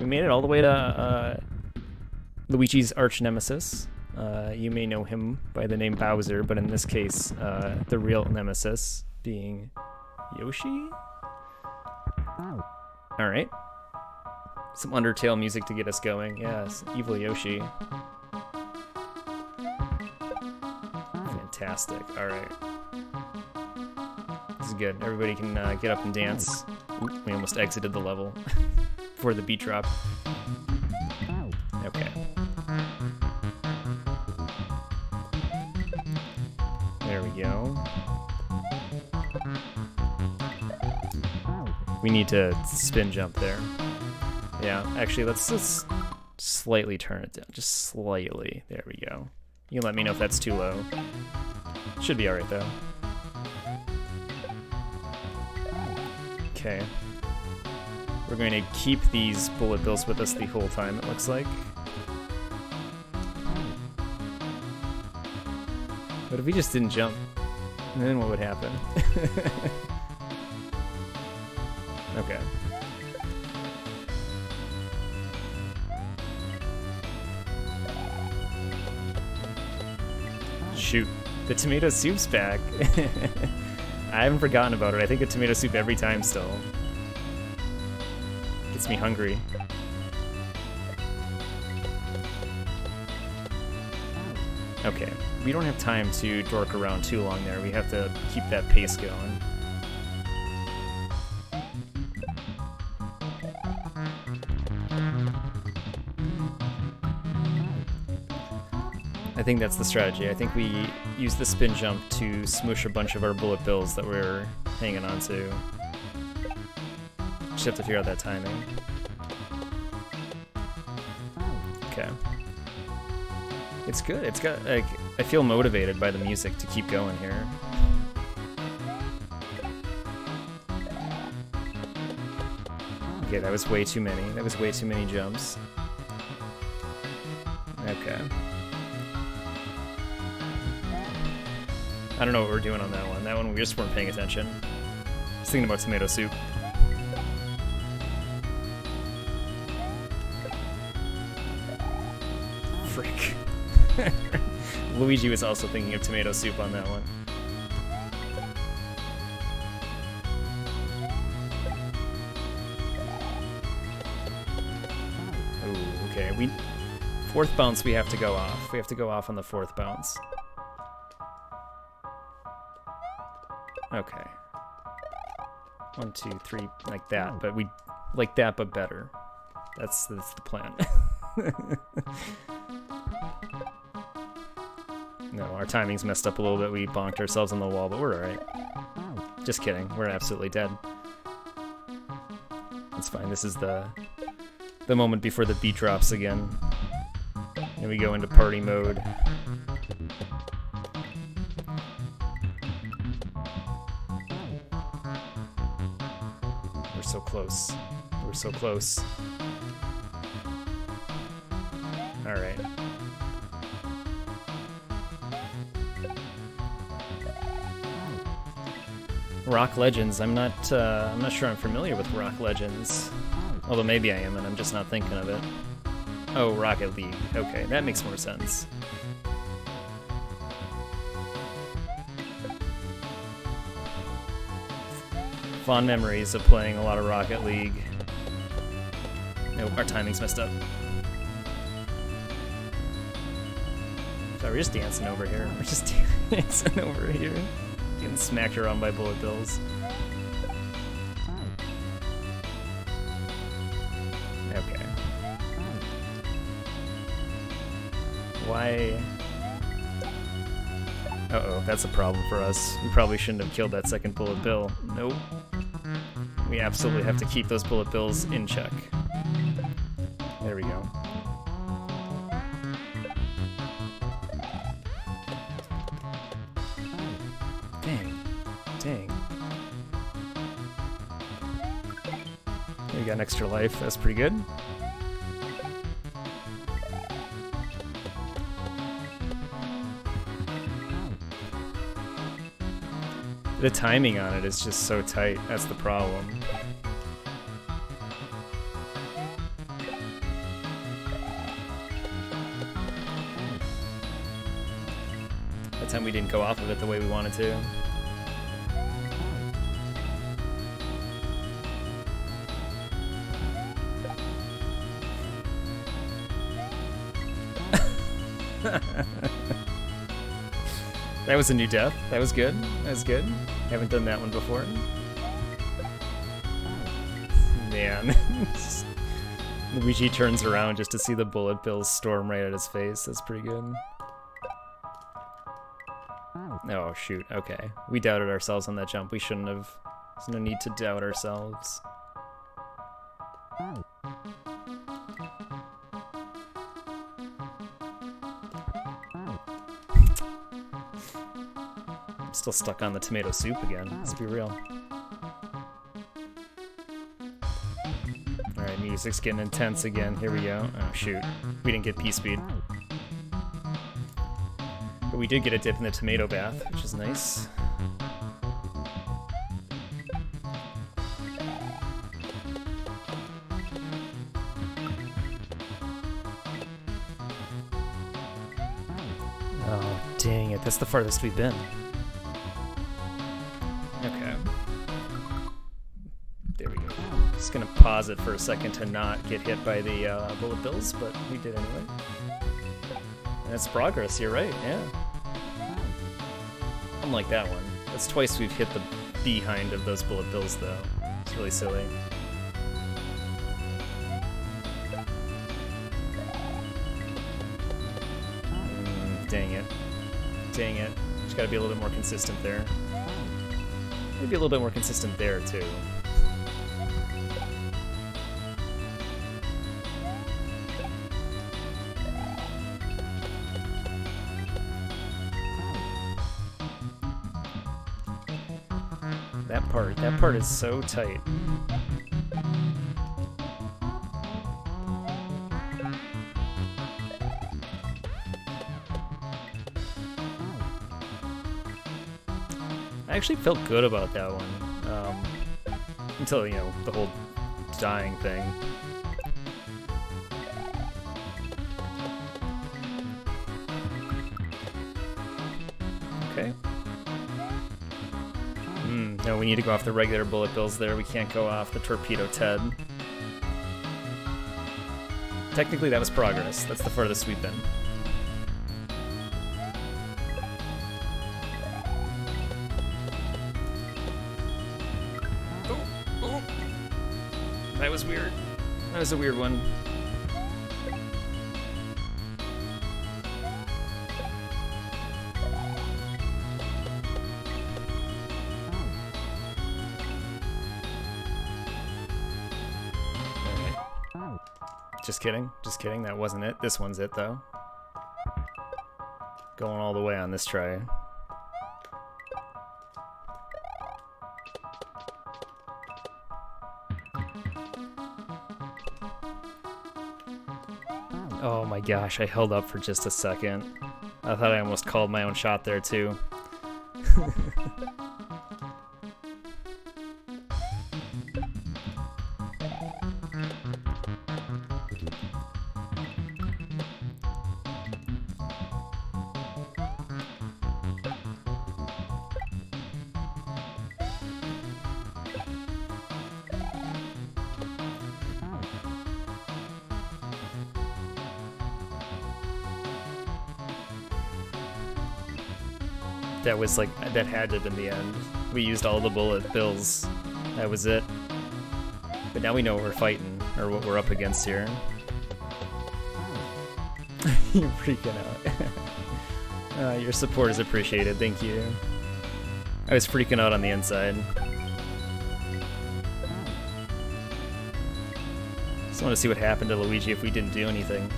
we made it all the way to uh, Luigi's arch nemesis. Uh, you may know him by the name Bowser, but in this case, uh, the real nemesis being Yoshi? Alright. Some Undertale music to get us going. Yes, Evil Yoshi. Fantastic. Alright. This is good. Everybody can uh, get up and dance. Oop, we almost exited the level before the beat drop. Okay. There we go. We need to spin jump there. Yeah, actually, let's just slightly turn it down. Just slightly. There we go. You can let me know if that's too low. Should be alright, though. Okay. We're going to keep these bullet bills with us the whole time, it looks like. But if we just didn't jump, then what would happen? okay. Shoot, the tomato soup's back. I haven't forgotten about it. I think of tomato soup every time still. Gets me hungry. Okay, we don't have time to dork around too long there. We have to keep that pace going. I think that's the strategy. I think we use the spin jump to smoosh a bunch of our bullet bills that we're hanging on to. Just have to figure out that timing. Okay. It's good. It's got like I feel motivated by the music to keep going here. Okay, that was way too many. That was way too many jumps. Okay. I don't know what we're doing on that one. That one we just weren't paying attention. I was thinking about tomato soup. Luigi was also thinking of tomato soup on that one. Ooh, okay. We fourth bounce we have to go off. We have to go off on the fourth bounce. Okay. One, two, three, like that, but we like that but better. That's that's the plan. no, our timing's messed up a little bit. We bonked ourselves on the wall, but we're alright. Just kidding. We're absolutely dead. It's fine. This is the the moment before the beat drops again. And we go into party mode. We're so close. We're so close. Rock Legends. I'm not. Uh, I'm not sure I'm familiar with Rock Legends. Although maybe I am, and I'm just not thinking of it. Oh, Rocket League. Okay, that makes more sense. Fond memories of playing a lot of Rocket League. Nope, our timing's messed up. So we're just dancing over here. We're just dancing over here. Getting smacked around by bullet bills. Okay. Why? Uh-oh, that's a problem for us. We probably shouldn't have killed that second bullet bill. Nope. We absolutely have to keep those bullet bills in check. extra life. That's pretty good. The timing on it is just so tight. That's the problem. That time we didn't go off of it the way we wanted to. that was a new death. That was good. That was good. Haven't done that one before. Man. Luigi turns around just to see the bullet bills storm right at his face. That's pretty good. Oh, shoot. Okay. We doubted ourselves on that jump. We shouldn't have. There's no need to doubt ourselves. Still stuck on the tomato soup again. Let's be real. Alright, music's getting intense again. Here we go. Oh, shoot. We didn't get P-Speed. But we did get a dip in the tomato bath, which is nice. Oh, dang it. That's the farthest we've been. It for a second to not get hit by the uh, bullet bills, but we did anyway. And That's progress, you're right, yeah. Unlike that one. That's twice we've hit the behind of those bullet bills, though. It's really silly. Mm, dang it. Dang it. Just gotta be a little bit more consistent there. Maybe a little bit more consistent there, too. Is so tight. I actually felt good about that one. Um, until, you know, the whole dying thing. Need to go off the regular bullet bills there. We can't go off the torpedo Ted. Technically, that was progress. That's the furthest we've been. Oh, oh. That was weird. That was a weird one. Kidding. Just kidding. That wasn't it. This one's it, though. Going all the way on this try. Oh my gosh, I held up for just a second. I thought I almost called my own shot there, too. was like that had it in the end. We used all the bullet bills. That was it. But now we know what we're fighting or what we're up against here. You're freaking out. uh, your support is appreciated. Thank you. I was freaking out on the inside. Just want to see what happened to Luigi if we didn't do anything.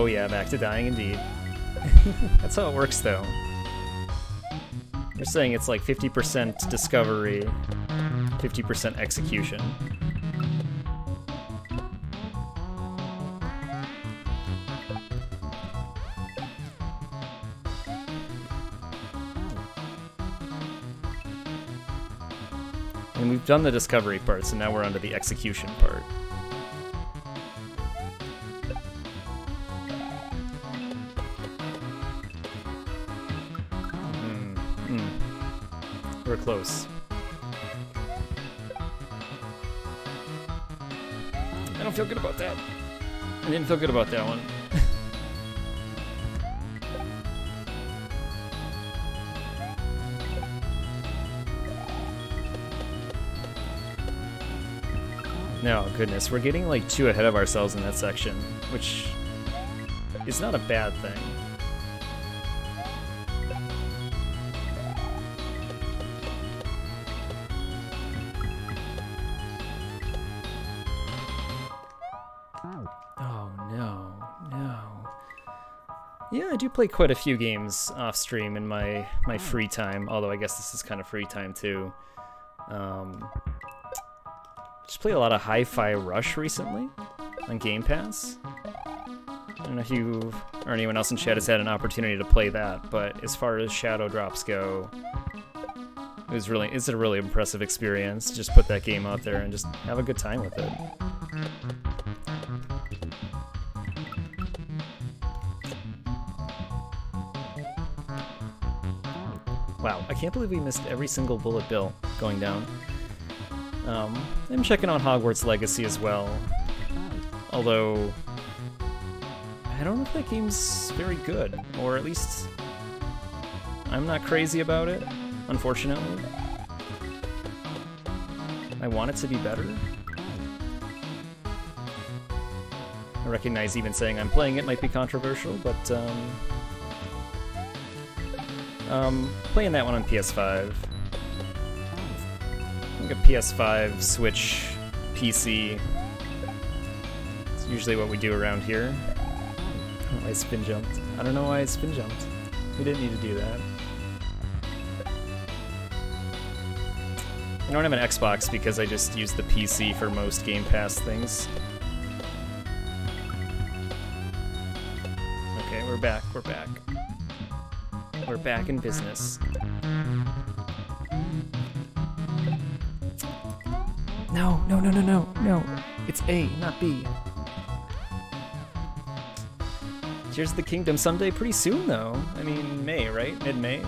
Oh yeah, back to dying indeed. That's how it works though. You're saying it's like 50% discovery, 50% execution. And we've done the discovery part, so now we're on to the execution part. Feel good about that one. No, goodness, we're getting like two ahead of ourselves in that section, which is not a bad thing. Play quite a few games off stream in my my free time, although I guess this is kind of free time too. Um, just played a lot of Hi-Fi Rush recently on Game Pass. I don't know if you or anyone else in chat has had an opportunity to play that, but as far as Shadow Drops go, it was really it's a really impressive experience. Just put that game out there and just have a good time with it. I can't believe we missed every single bullet bill going down. Um, I'm checking on Hogwarts Legacy as well. Although, I don't know if that game's very good, or at least I'm not crazy about it, unfortunately. I want it to be better. I recognize even saying I'm playing it might be controversial, but um, um, playing that one on PS5 a PS5, Switch, PC. It's usually what we do around here. Oh, I spin jumped. I don't know why I spin jumped. We didn't need to do that. I don't have an Xbox because I just use the PC for most Game Pass things. Okay, we're back, we're back. We're back in business. No, no, no, no, no, no. It's A, not B. Tears of the Kingdom someday pretty soon, though. I mean, May, right? Mid-May?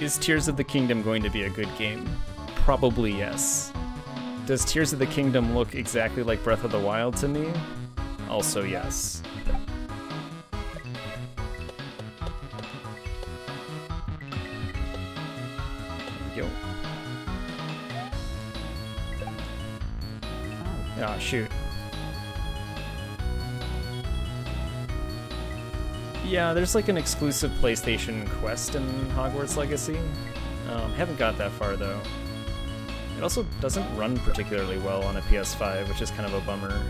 Is Tears of the Kingdom going to be a good game? Probably yes. Does Tears of the Kingdom look exactly like Breath of the Wild to me? Also yes. Oh, shoot. Yeah, there's like an exclusive PlayStation quest in Hogwarts Legacy. Um, haven't got that far though. It also doesn't run particularly well on a PS5, which is kind of a bummer.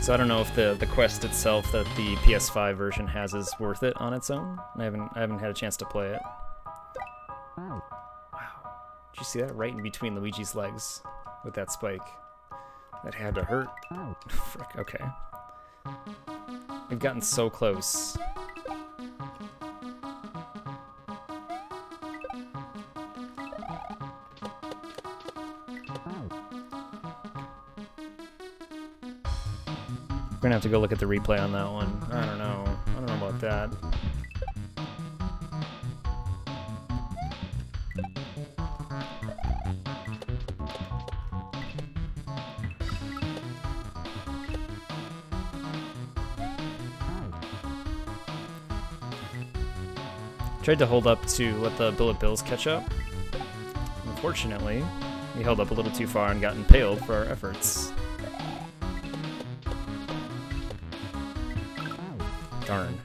So I don't know if the the quest itself that the PS5 version has is worth it on its own. I haven't I haven't had a chance to play it. Did you see that? Right in between Luigi's legs with that spike. That had to hurt. Oh. Frick, okay. We've gotten so close. We're gonna have to go look at the replay on that one. I don't know. I don't know about that. Tried to hold up to let the bullet bills catch up. Unfortunately, we held up a little too far and got impaled for our efforts. Darn.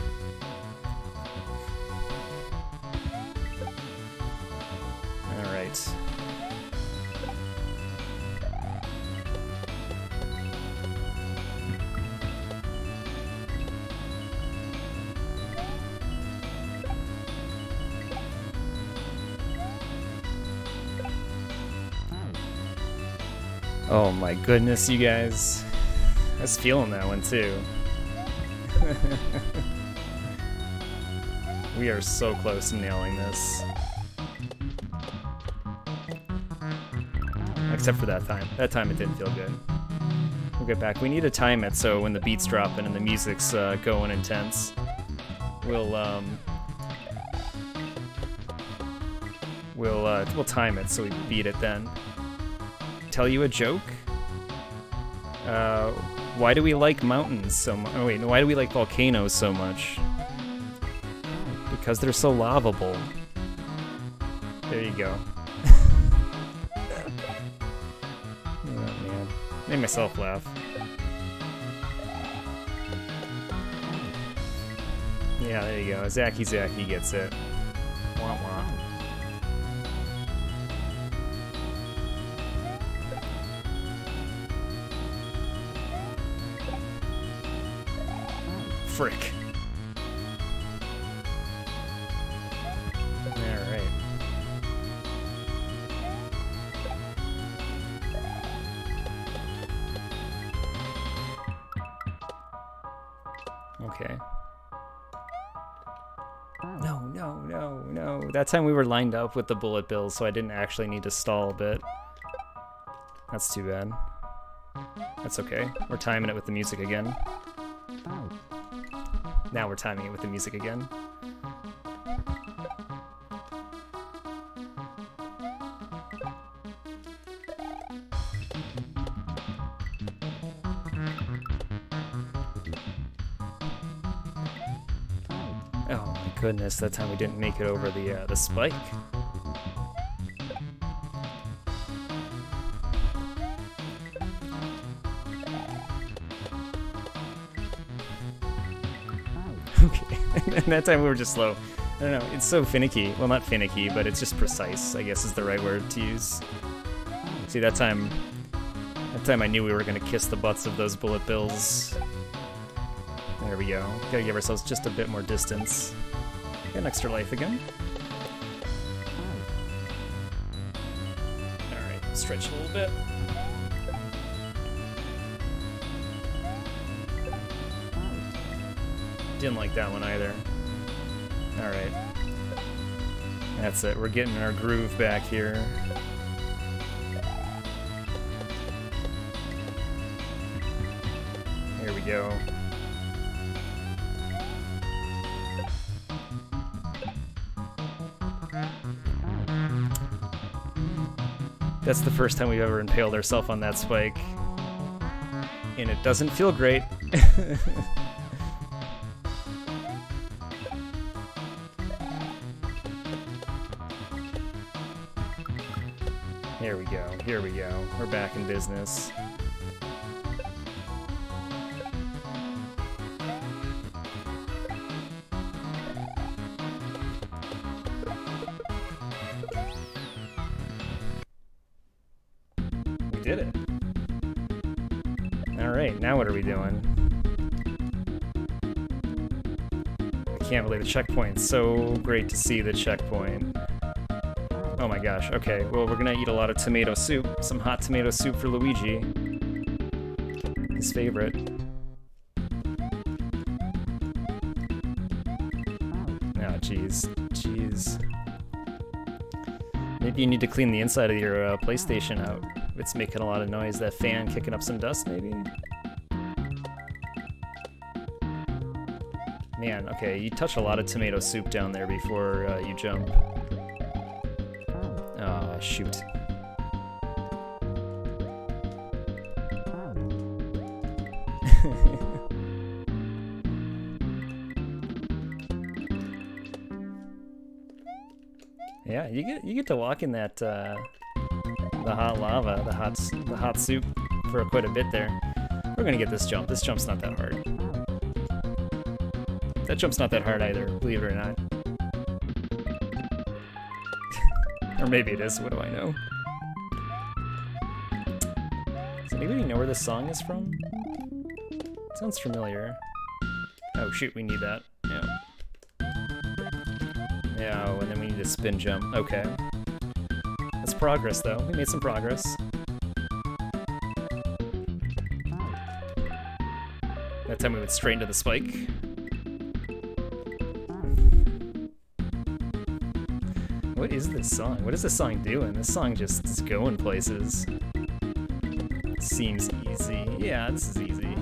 Oh my goodness, you guys. I was feeling that one too. we are so close to nailing this. Except for that time. That time it didn't feel good. We'll get back. We need to time it so when the beat's dropping and the music's uh, going intense, we'll um, we'll uh, we'll time it so we beat it then. Tell you a joke. Uh, why do we like mountains so much? Oh wait, why do we like volcanoes so much? Because they're so lovable. There you go. Man, made myself laugh. Yeah, there you go. Zacky Zacky gets it. Frick. Alright. Okay. No, no, no, no. That time we were lined up with the bullet bills, so I didn't actually need to stall a bit. That's too bad. That's okay. We're timing it with the music again. Now we're timing it with the music again. Oh my goodness, that time we didn't make it over the uh, the spike. that time we were just slow. I don't know, it's so finicky. Well, not finicky, but it's just precise, I guess is the right word to use. See, that time, that time I knew we were gonna kiss the butts of those bullet bills. There we go. Gotta give ourselves just a bit more distance. Get an extra life again. Alright, stretch a little bit. Didn't like that one either. Alright. That's it, we're getting our groove back here. Here we go. That's the first time we've ever impaled ourselves on that spike. And it doesn't feel great. here we go. We're back in business. We did it. Alright, now what are we doing? I can't believe the checkpoint. So great to see the checkpoint. Oh my gosh, okay. Well, we're gonna eat a lot of tomato soup. Some hot tomato soup for Luigi. His favorite. Oh, jeez. Jeez. Maybe you need to clean the inside of your uh, PlayStation out. It's making a lot of noise. That fan kicking up some dust, maybe? Man, okay, you touch a lot of tomato soup down there before uh, you jump. Shoot. yeah, you get you get to walk in that uh, the hot lava, the hot the hot soup for quite a bit there. We're gonna get this jump. This jump's not that hard. That jump's not that hard either, believe it or not. Or maybe it is, what do I know? Does anybody know where this song is from? It sounds familiar. Oh shoot, we need that. Yeah. Yeah, oh, and then we need a spin jump. Okay. That's progress though. We made some progress. That time we went straight into the spike. What is this song? What is this song doing? This song just is going places. Seems easy. Yeah, this is easy.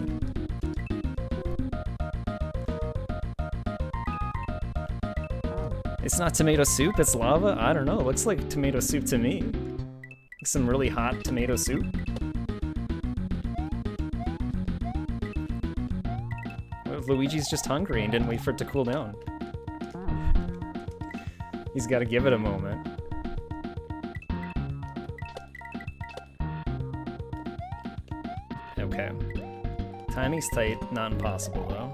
It's not tomato soup, it's lava? I don't know, it looks like tomato soup to me. Some really hot tomato soup. Luigi's just hungry and didn't wait for it to cool down? He's got to give it a moment. Okay. Timing's tight, not impossible though.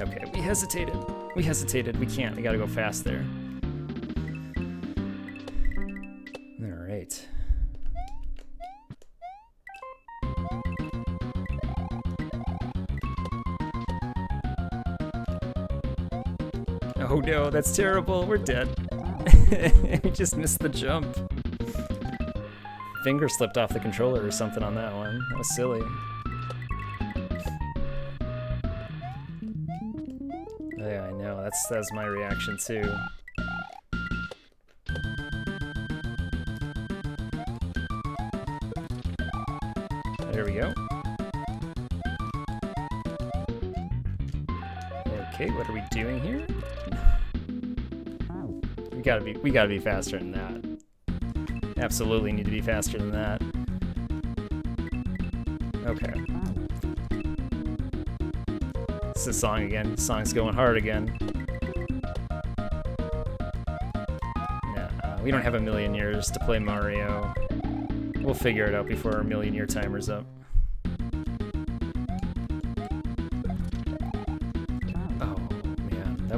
Okay, we hesitated. We hesitated. We can't. We gotta go fast there. Oh no, that's terrible. We're dead. we just missed the jump. Finger slipped off the controller or something on that one. That was silly. Yeah, I know. That's that's my reaction too. Doing here? We gotta be we gotta be faster than that. Absolutely need to be faster than that. Okay. It's the song again. The song's going hard again. Yeah, uh, we don't have a million years to play Mario. We'll figure it out before our million year timer's up.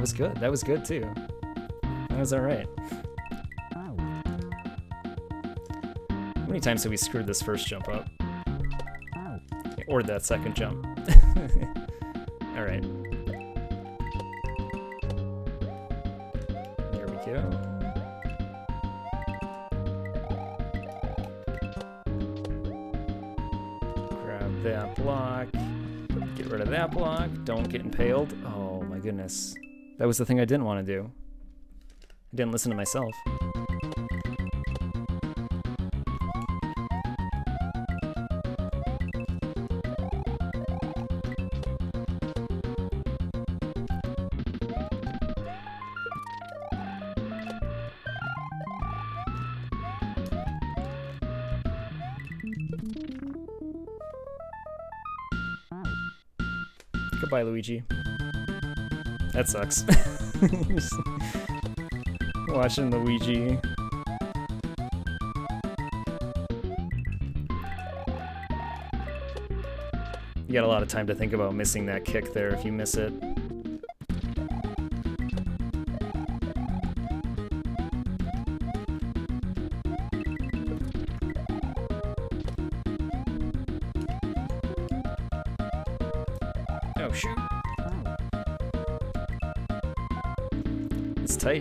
Was good. That was good, too. That was alright. How many times have we screwed this first jump up? Or that second jump. Alright. There we go. Grab that block. Get rid of that block. Don't get impaled. Oh my goodness. That was the thing I didn't want to do. I didn't listen to myself. Goodbye, Luigi. That sucks. Watching Luigi. You got a lot of time to think about missing that kick there if you miss it.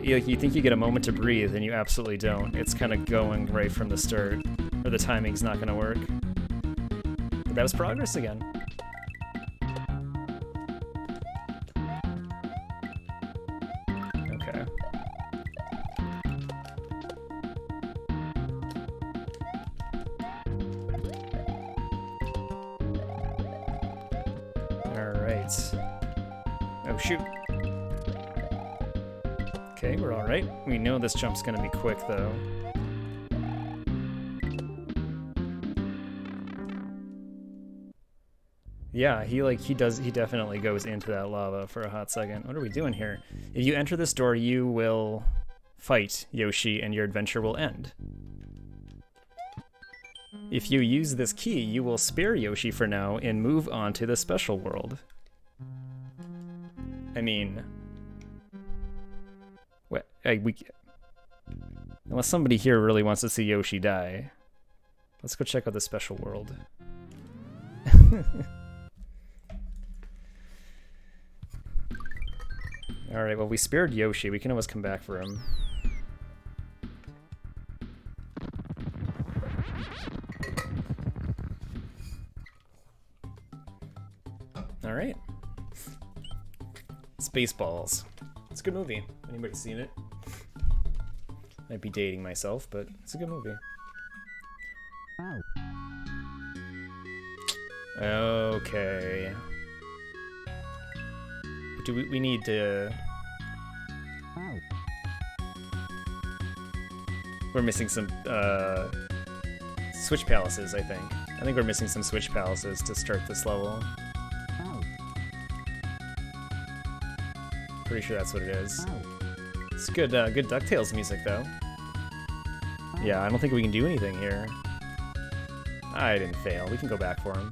You, you think you get a moment to breathe, and you absolutely don't. It's kind of going right from the start, or the timing's not going to work. But that was progress again. Know this jump's gonna be quick though. Yeah, he like he does he definitely goes into that lava for a hot second. What are we doing here? If you enter this door, you will fight Yoshi and your adventure will end. If you use this key, you will spare Yoshi for now and move on to the special world. I mean, what? I, we Unless somebody here really wants to see Yoshi die. Let's go check out the special world. Alright, well we spared Yoshi, we can always come back for him. Alright. Spaceballs. It's a good movie. Anybody seen it? Might be dating myself, but it's a good movie. Okay. Do we, we need to... We're missing some, uh... Switch palaces, I think. I think we're missing some switch palaces to start this level. Pretty sure that's what it is. It's good, uh, good DuckTales music, though. Yeah, I don't think we can do anything here. I didn't fail. We can go back for him.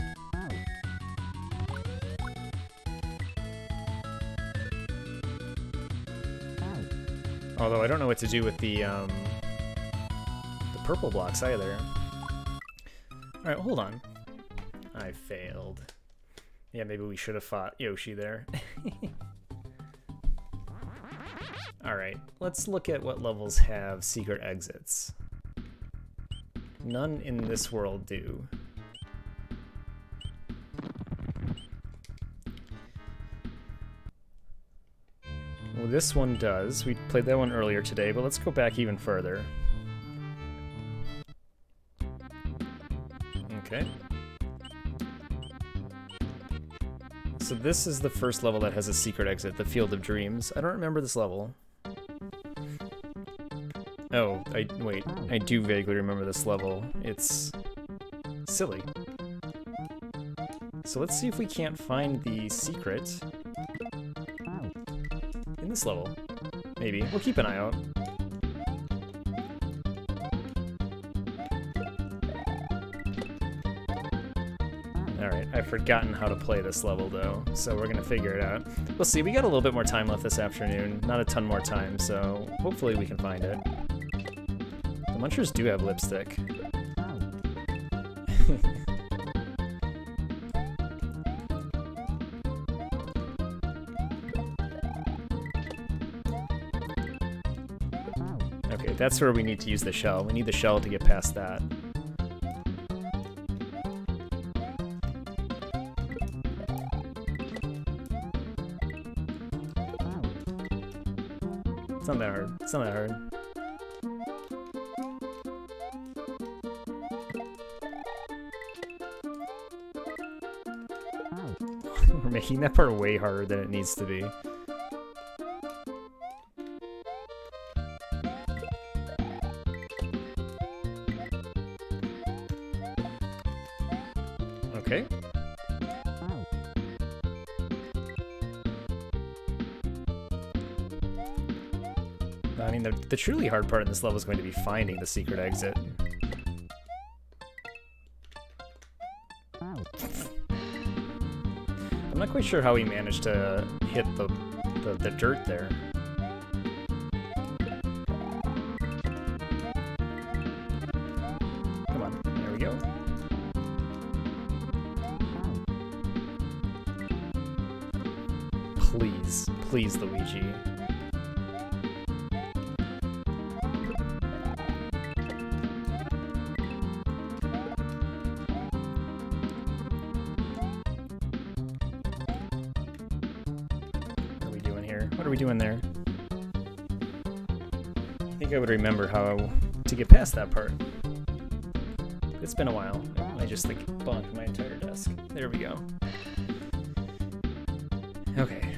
Although I don't know what to do with the, um, the purple blocks either. Alright, hold on. I failed. Yeah, maybe we should have fought Yoshi there. Alright, let's look at what levels have secret exits. None in this world do. Well, this one does. We played that one earlier today, but let's go back even further. Okay. So this is the first level that has a secret exit, the Field of Dreams. I don't remember this level. Oh, I wait. I do vaguely remember this level. It's silly. So let's see if we can't find the secret in this level. Maybe. We'll keep an eye out. Alright, I've forgotten how to play this level though, so we're gonna figure it out. We'll see, we got a little bit more time left this afternoon. Not a ton more time, so hopefully we can find it. Munchers do have lipstick. okay, that's where we need to use the shell. We need the shell to get past that. It's not that hard. It's not that hard. Making that part way harder than it needs to be. Okay. I mean, the, the truly hard part in this level is going to be finding the secret exit. Quite sure how he managed to hit the, the, the dirt there. Come on, there we go. Please, please, Luigi. Remember how to get past that part. It's been a while. I just like bonked my entire desk. There we go. Okay.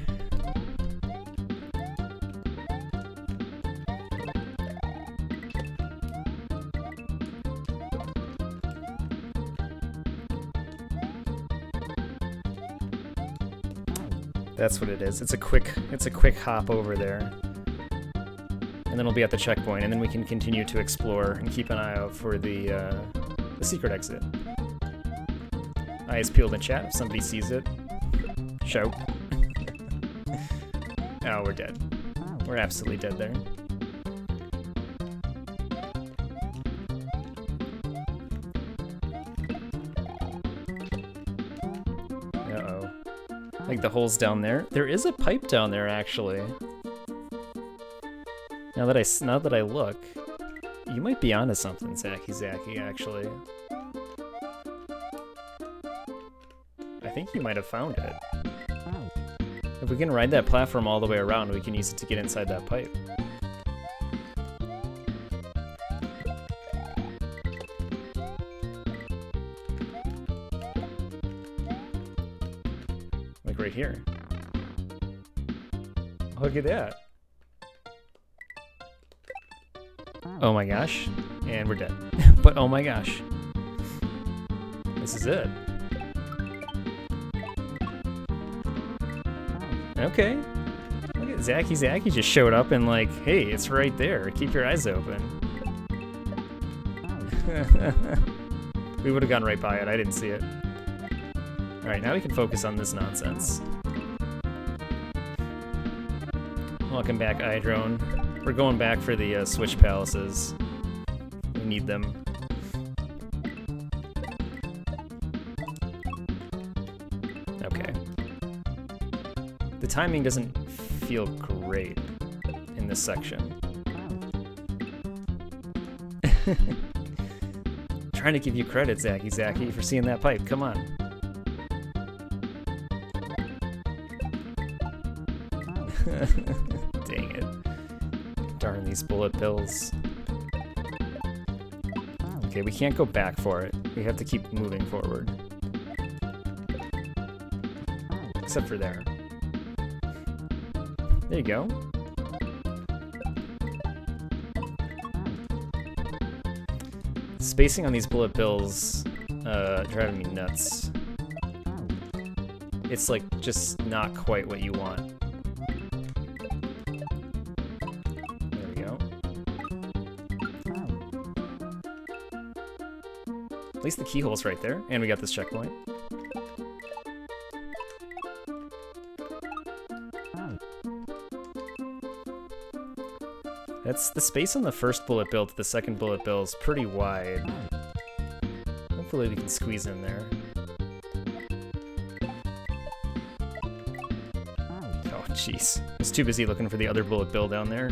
That's what it is. It's a quick it's a quick hop over there. And then we'll be at the checkpoint, and then we can continue to explore and keep an eye out for the uh, the secret exit. Eyes peeled in chat if somebody sees it. Shout. oh, we're dead. We're absolutely dead there. Uh-oh. Like the hole's down there. There is a pipe down there, actually. Now that I now that I look, you might be onto something, Zacky Zacky. Actually, I think you might have found it. Oh. If we can ride that platform all the way around, we can use it to get inside that pipe. Like right here. Look at that. Oh my gosh. And we're dead. but oh my gosh. This is it. Okay. Look at Zacky. Zacky just showed up and like, hey, it's right there. Keep your eyes open. we would have gone right by it. I didn't see it. Alright, now we can focus on this nonsense. Welcome back, iDrone. We're going back for the uh, Switch Palaces. We need them. Okay. The timing doesn't feel great in this section. Trying to give you credit, Zacky Zacky, for seeing that pipe. Come on. These bullet bills. Okay, we can't go back for it. We have to keep moving forward. Except for there. There you go. Spacing on these bullet bills uh, driving me nuts. It's like just not quite what you want. Least the keyhole's right there, and we got this checkpoint. That's the space on the first bullet bill to the second bullet bill is pretty wide. Hopefully we can squeeze in there. Oh, jeez. I was too busy looking for the other bullet bill down there.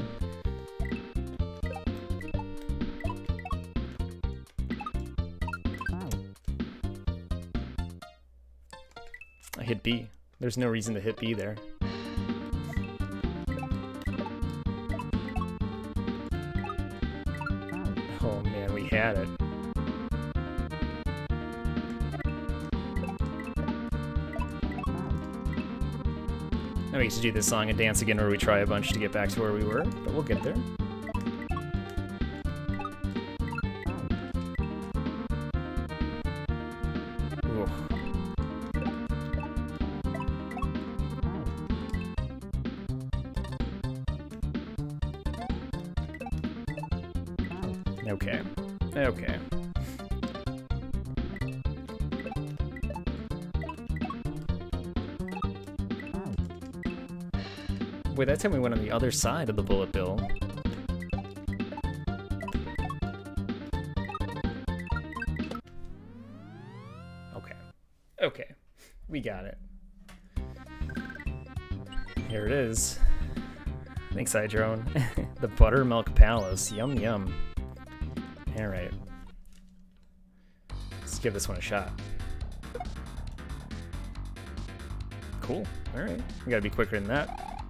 B. There's no reason to hit B there. Oh man, we had it. Now we get to do this song and dance again where we try a bunch to get back to where we were, but we'll get there. Okay. Okay. Wait, that time we went on the other side of the bullet bill. Okay. Okay. We got it. Here it is. Thanks, iDrone. the Buttermilk Palace. Yum yum. Alright. Let's give this one a shot. Cool. Alright. We gotta be quicker than that.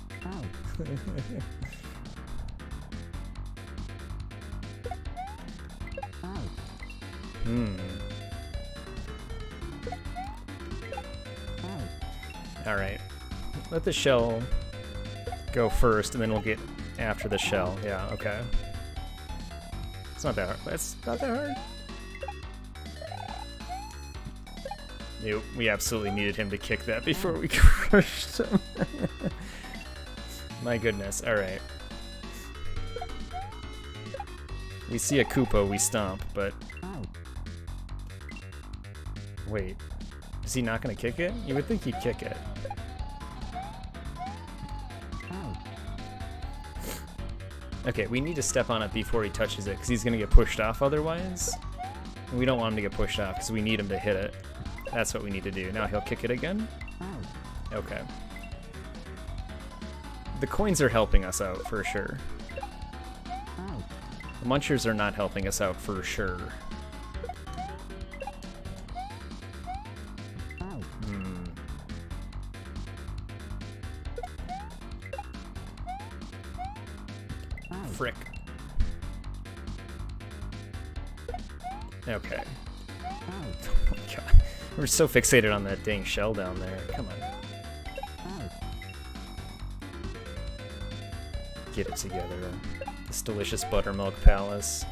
hmm. Alright. Let the shell go first, and then we'll get after the shell. Yeah, okay. It's not that hard. That's not that hard. Nope, we absolutely needed him to kick that before we crushed him. My goodness, alright. We see a Koopa, we stomp, but... Wait. Is he not gonna kick it? You would think he'd kick it. Okay, we need to step on it before he touches it, because he's gonna get pushed off otherwise. And we don't want him to get pushed off, because we need him to hit it. That's what we need to do. Now he'll kick it again? Oh. Okay. The coins are helping us out, for sure. Oh. The munchers are not helping us out, for sure. So fixated on that dang shell down there. Come on. Get it together. This delicious buttermilk palace.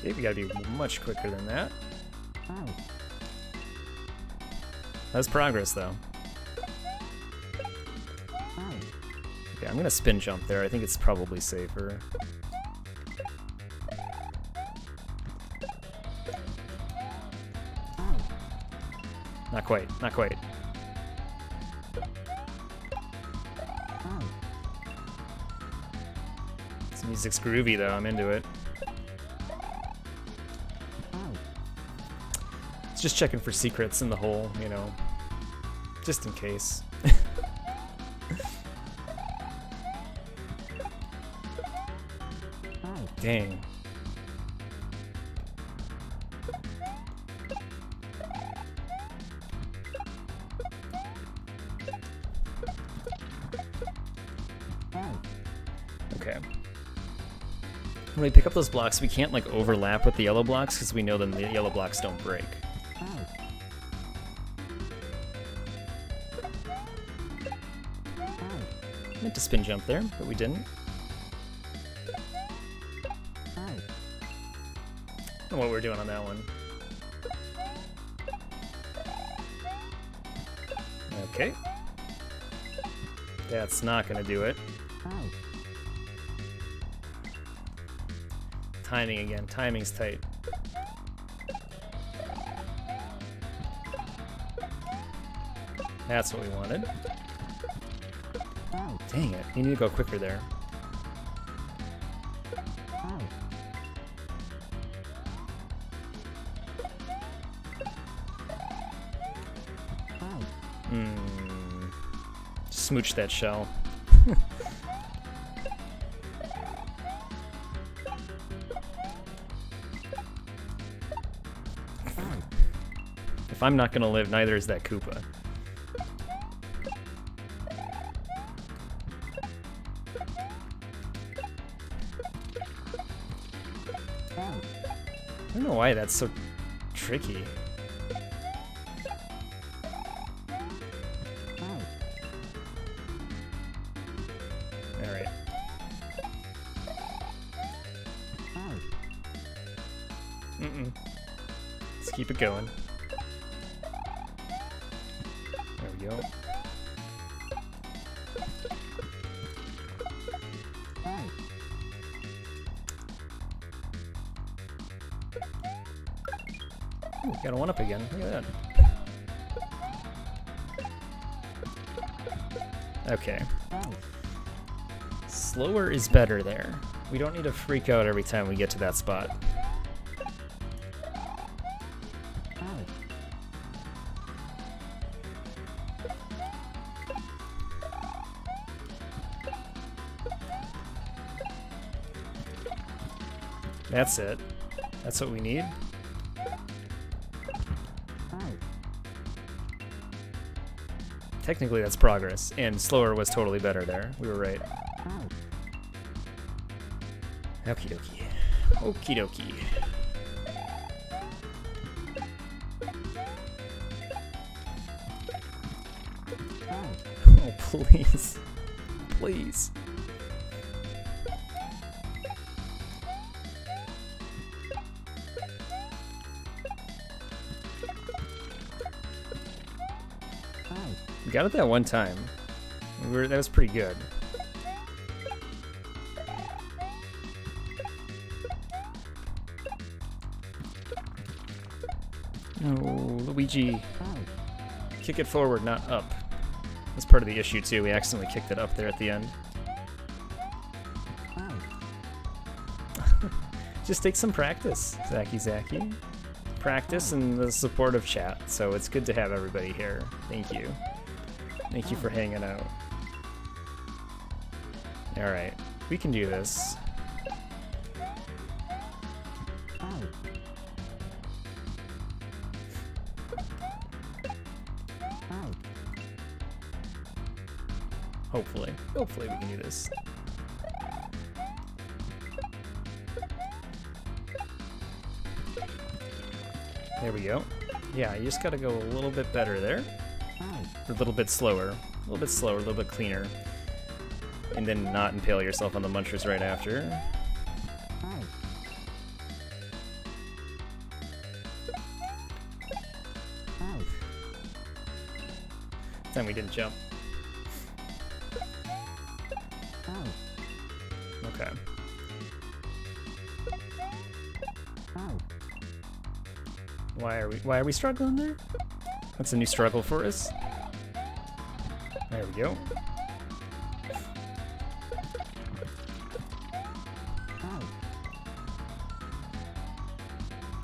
Okay, we gotta be much quicker than that. That's progress, though. Okay, I'm gonna spin jump there. I think it's probably safer. Not quite, not quite. This music's groovy though, I'm into it. It's just checking for secrets in the hole, you know, just in case. Dang. We pick up those blocks, we can't like overlap with the yellow blocks because we know then the yellow blocks don't break. Meant to spin jump there, but we didn't. I what we're doing on that one. Okay. That's not gonna do it. Timing again. Timing's tight. That's what we wanted. Dang it. You need to go quicker there. Hmm. Smooch that shell. If I'm not gonna live, neither is that Koopa. I don't know why that's so tricky. Keep it going. Ooh, got a one up again. Look at that. Okay. Slower is better there. We don't need to freak out every time we get to that spot. That's it. That's what we need. Technically, that's progress, and slower was totally better there. We were right. Oh. Okie dokie. Okie dokie. Got it that one time. We were, that was pretty good. No, Luigi. Kick it forward, not up. That's part of the issue too. We accidentally kicked it up there at the end. Just take some practice, Zaki Zaki. Practice and the support of chat, so it's good to have everybody here. Thank you. Thank you for hanging out. Alright, we can do this. Hopefully. Hopefully we can do this. There we go. Yeah, you just gotta go a little bit better there. A little bit slower. A little bit slower, a little bit cleaner. And then not impale yourself on the munchers right after. Time we didn't jump. Okay. Why are we why are we struggling there? That's a new struggle for us. There we go.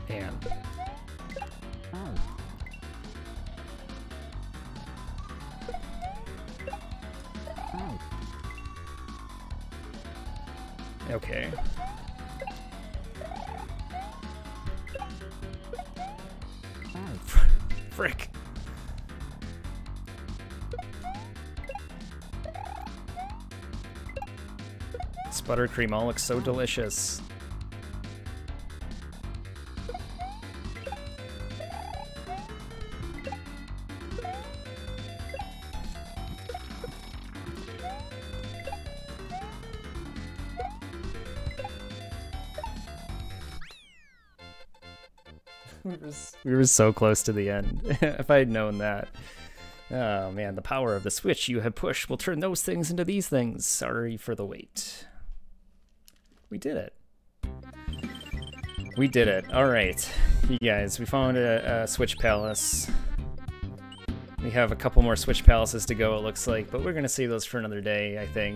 And Okay. Frick. Buttercream all looks so delicious. we, were, so close to the end. if I had known that. Oh man, the power of the switch you have pushed will turn those things into these things. Sorry for the wait. We did it. We did it. Alright, you guys, we found a, a Switch Palace. We have a couple more Switch Palaces to go, it looks like, but we're going to save those for another day, I think.